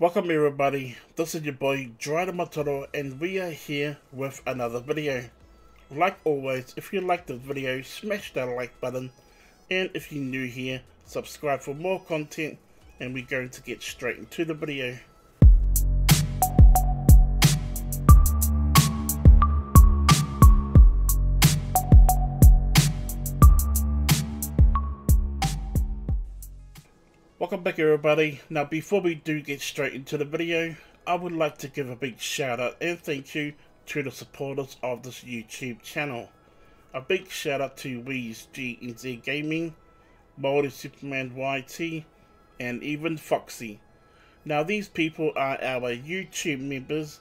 Welcome everybody, this is your boy Dryder Mataroa and we are here with another video. Like always, if you like this video, smash that like button and if you're new here, subscribe for more content and we're going to get straight into the video. Welcome back everybody. Now before we do get straight into the video, I would like to give a big shout out and thank you to the supporters of this YouTube channel. A big shout out to Wez GNZ Gaming, Maori Superman YT, and even Foxy. Now these people are our YouTube members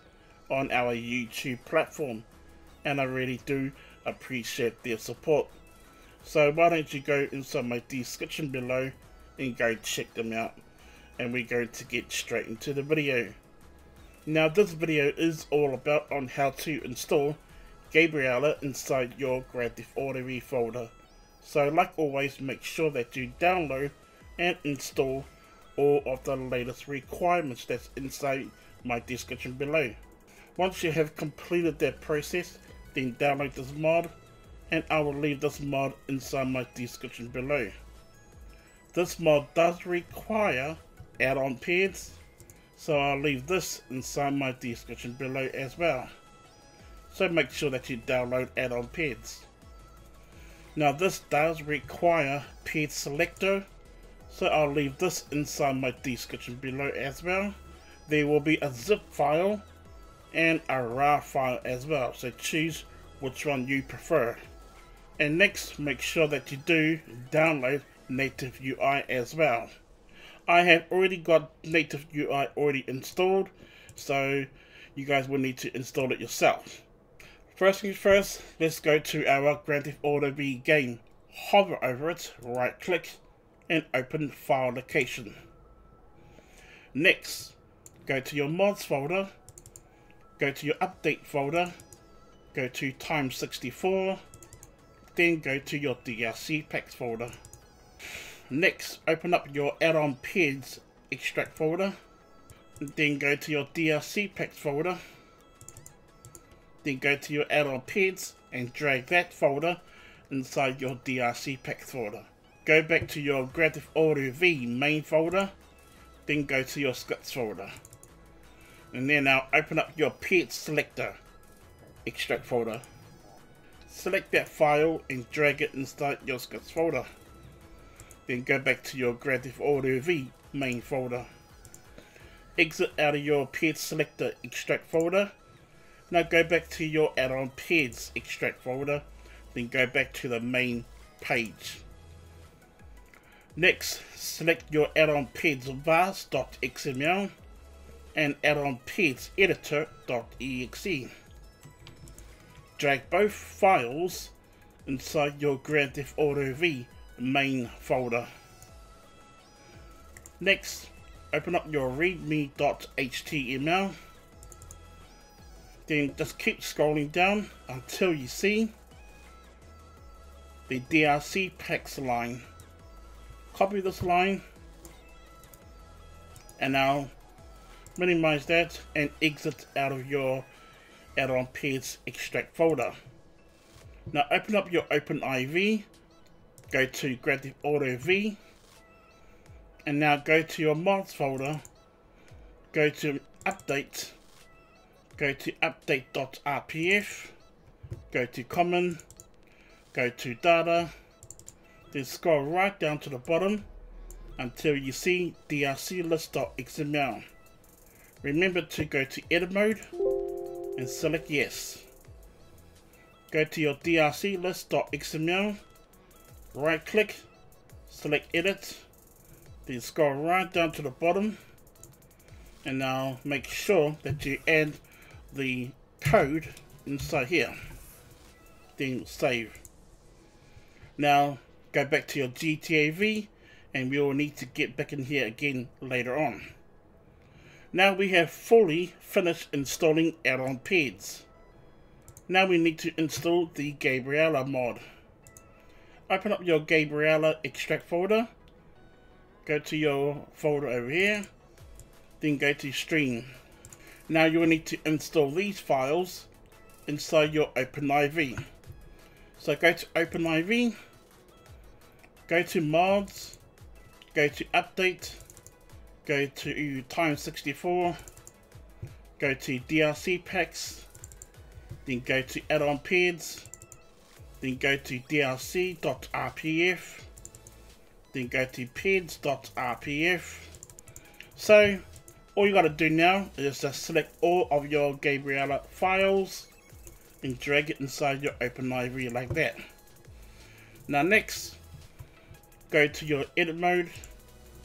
on our YouTube platform and I really do appreciate their support. So why don't you go inside my description below and go check them out and we're going to get straight into the video. Now this video is all about on how to install Gabriela inside your Grand Theft Auto folder. So like always make sure that you download and install all of the latest requirements that's inside my description below. Once you have completed that process then download this mod and I will leave this mod inside my description below. This mod does require add-on peds, so I'll leave this inside my description below as well. So make sure that you download add-on peds. Now this does require ped selector, so I'll leave this inside my description below as well. There will be a zip file and a RAR file as well, so choose which one you prefer. And next, make sure that you do download native UI as well. I have already got native UI already installed, so you guys will need to install it yourself. First things first, let's go to our Grand Theft Auto V game. Hover over it, right click, and open file location. Next, go to your mods folder, go to your update folder, go to time 64, then go to your DLC packs folder. Next, open up your add-on peds extract folder. Then go to your DLC packs folder. Then go to your add-on peds and drag that folder inside your DLC packs folder. Go back to your Grand Theft Auto V main folder. Then go to your scripts folder. And then now open up your ped selector extract folder. Select that file and drag it inside your scripts folder. Then go back to your Grand Theft Auto V main folder. Exit out of your ped selector extract folder. Now go back to your add-on peds extract folder. Then go back to the main page. Next, select your add-on peds vars.xml and add-on peds editor.exe. Drag both files inside your Grand Theft Auto V main folder. Next, open up your readme.html. Then just keep scrolling down until you see the DLC packs line. Copy this line and now minimize that and exit out of your add-on peds extract folder. Now open up your OpenIV go to Grand Theft Auto V. And now go to your mods folder. Go to update. Go to update.rpf go to common. Go to data. Then scroll right down to the bottom until you see DLC list.xml remember to go to edit mode and select yes. Go to your DLC list.xml right click, select edit, then scroll right down to the bottom and now make sure that you add the code inside here. Then save. Now go back to your GTA V and we will need to get back in here again later on. Now we have fully finished installing add-on peds. Now we need to install the Gabriela mod open up your Gabriela extract folder. Go to your folder over here. then go to stream. Now you will need to install these files inside your OpenIV. So go to OpenIV, go to mods, go to update, go to Time64, go to DLC packs, then go to add-on peds, then go to dlc.rpf, then go to peds.rpf. So all you got to do now is just select all of your Gabriela files and drag it inside your open OpenIV like that. Now next, go to your edit mode,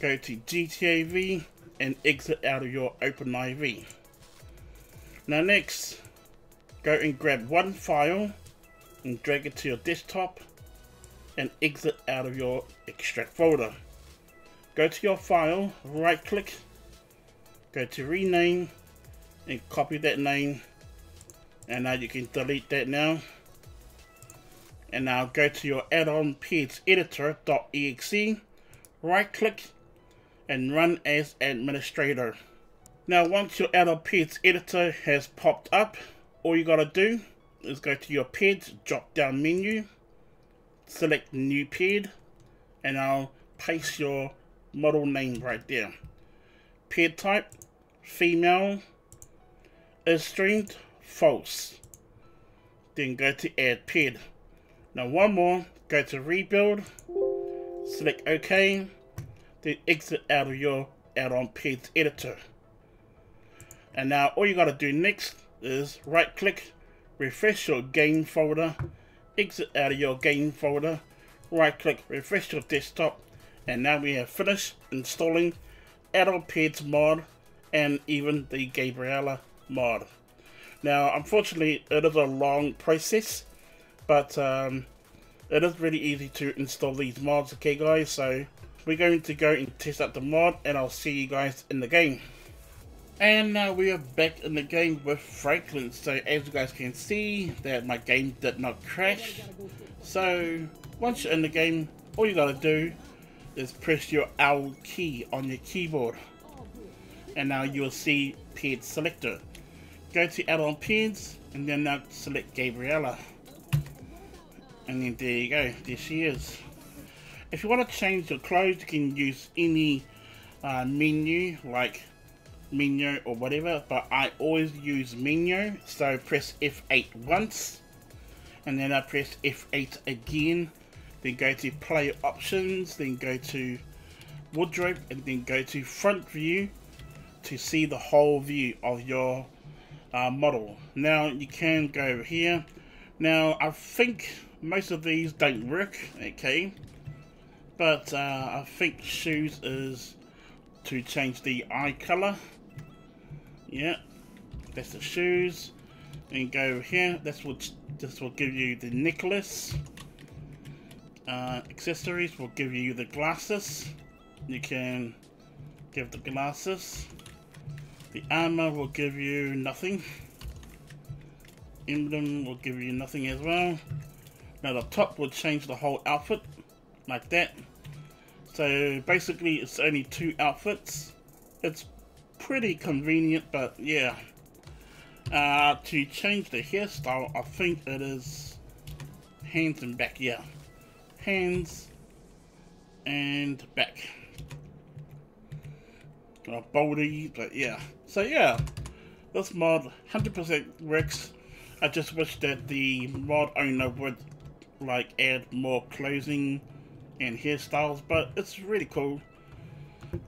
go to GTAV and exit out of your OpenIV. Now next, go and grab one file and drag it to your desktop and exit out of your extract folder. Go to your file, right click go to rename and copy that name. And now you can delete that now. And now go to your add-on peds editor.exe right click and run as administrator. Now once your add-on peds editor has popped up all you gotta do is go to your page drop down menu select new ped and I'll paste your model name right there ped type female is streamed false. Then go to add ped. Now one more, go to rebuild, select OK, then exit out of your add-on peds editor. And now all you gotta do next is right click, refresh your game folder, exit out of your game folder, right click, refresh your desktop, and now we have finished installing add-on peds mod and even the Gabriela mod. Now, unfortunately, it is a long process, but um, it is really easy to install these mods, okay guys? So, we're going to go and test out the mod, and I'll see you guys in the game. And now we are back in the game with Franklin. So, as you guys can see, that my game did not crash. So, once you're in the game, all you gotta do is press your L key on your keyboard and now you'll see ped selector. Go to add-on peds and then now select Gabriela. And then there you go, there she is. If you want to change your clothes, you can use any uh, menu like Menyoo or whatever, but I always use Menyoo, so press F8 once, and then I press F8 again, then go to play options, then go to wardrobe, and then go to front view, to see the whole view of your uh, model. Now you can go over here. Now I think most of these don't work, okay, but uh, I think shoes is to change the eye color. Yeah, that's the shoes. And go over here. That's what this will give you the necklace. Uh, accessories will give you the glasses. You can give the glasses. The armor will give you nothing. Emblem will give you nothing as well. Now the top will change the whole outfit, like that. So basically it's only two outfits. It's pretty convenient, but yeah. Uh, to change the hairstyle, I think it is hands and back, yeah. Hands and back. Uh, Baldy, but yeah. So yeah, this mod 100% works. I just wish that the mod owner would like add more clothing and hairstyles, but it's really cool.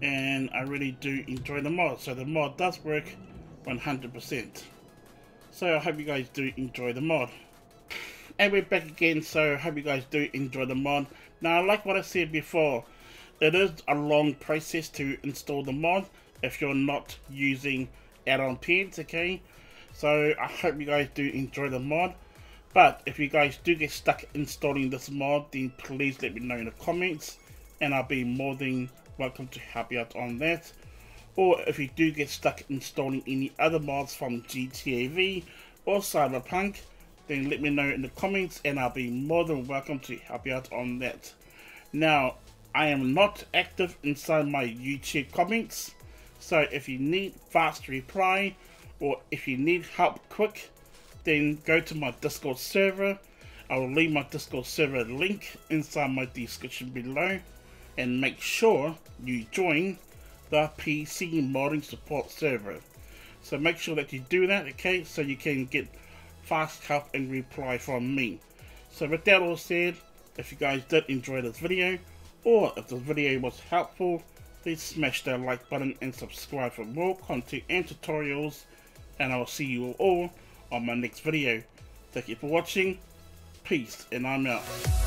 And I really do enjoy the mod, so the mod does work 100%. So I hope you guys do enjoy the mod. And we're back again, so I hope you guys do enjoy the mod. Now, like what I said before, it is a long process to install the mod if you're not using add-on peds, okay? So I hope you guys do enjoy the mod. But if you guys do get stuck installing this mod, then please let me know in the comments. And I'll be more than welcome to help you out on that. Or if you do get stuck installing any other mods from GTAV or Cyberpunk, then let me know in the comments and I'll be more than welcome to help you out on that. Now, I am not active inside my YouTube comments, So if you need fast reply or if you need help quick, then go to my Discord server. I will leave my Discord server link inside my description below and make sure you join the PC modding support server. So make sure that you do that, okay, so you can get fast help and reply from me. So with that all said, if you guys did enjoy this video, or if this video was helpful, please smash that like button and subscribe for more content and tutorials, and I will see you all on my next video. Thank you for watching, peace, and I'm out.